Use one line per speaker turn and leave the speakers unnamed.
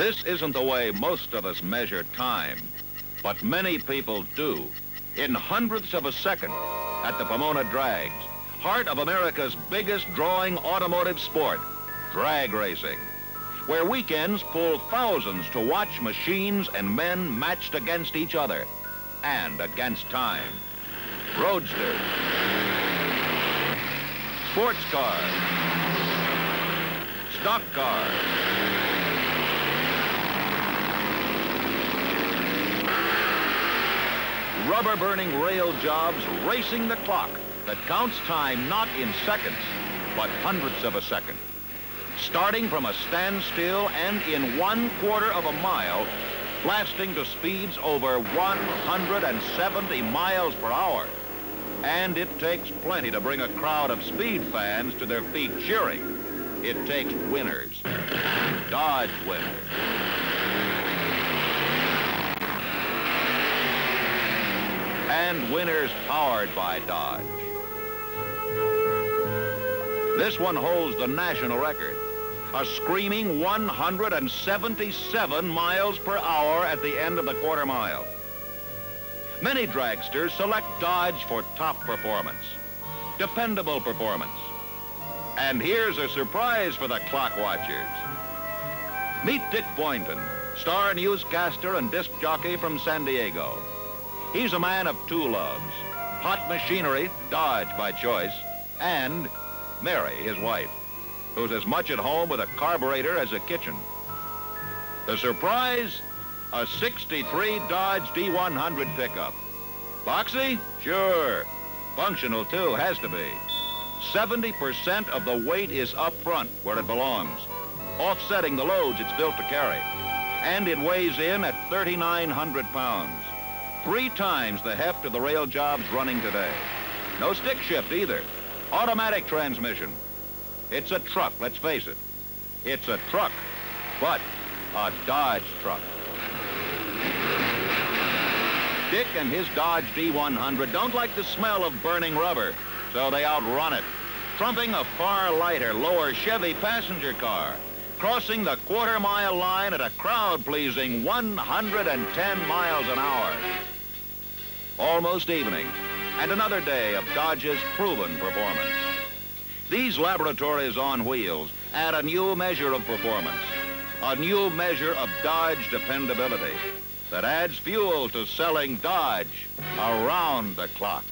This isn't the way most of us measure time, but many people do. In hundredths of a second at the Pomona Drags, heart of America's biggest drawing automotive sport, drag racing, where weekends pull thousands to watch machines and men matched against each other and against time. Roadsters, sports cars, stock cars, rubber-burning rail jobs racing the clock that counts time not in seconds, but hundredths of a second. Starting from a standstill and in one quarter of a mile, blasting to speeds over 170 miles per hour. And it takes plenty to bring a crowd of speed fans to their feet cheering. It takes winners. Dodge winners. And winners powered by Dodge. This one holds the national record. A screaming 177 miles per hour at the end of the quarter mile. Many dragsters select Dodge for top performance, dependable performance. And here's a surprise for the clock watchers. Meet Dick Boynton, star newscaster and disc jockey from San Diego. He's a man of two loves, hot machinery, Dodge by choice, and Mary, his wife, who's as much at home with a carburetor as a kitchen. The surprise, a 63 Dodge D100 pickup. Boxy? Sure. Functional, too, has to be. 70% of the weight is up front, where it belongs, offsetting the loads it's built to carry. And it weighs in at 3,900 pounds. Three times the heft of the rail jobs running today. No stick shift either. Automatic transmission. It's a truck, let's face it. It's a truck, but a Dodge truck. Dick and his Dodge D100 don't like the smell of burning rubber, so they outrun it, trumping a far lighter, lower Chevy passenger car, crossing the quarter mile line at a crowd-pleasing 110 miles an hour. Almost evening, and another day of Dodge's proven performance. These laboratories on wheels add a new measure of performance, a new measure of Dodge dependability that adds fuel to selling Dodge around the clock.